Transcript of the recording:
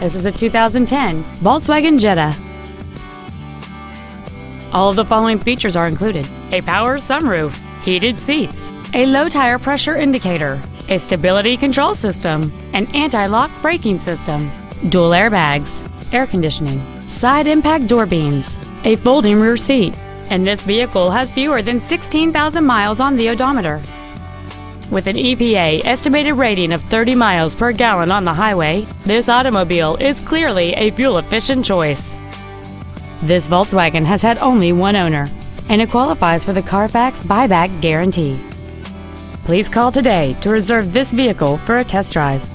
This is a 2010 Volkswagen Jetta. All of the following features are included. A power sunroof, heated seats, a low tire pressure indicator, a stability control system, an anti-lock braking system, dual airbags, air conditioning, side impact door beams, a folding rear seat, and this vehicle has fewer than 16,000 miles on the odometer. With an EPA estimated rating of 30 miles per gallon on the highway, this automobile is clearly a fuel-efficient choice. This Volkswagen has had only one owner, and it qualifies for the Carfax buyback guarantee. Please call today to reserve this vehicle for a test drive.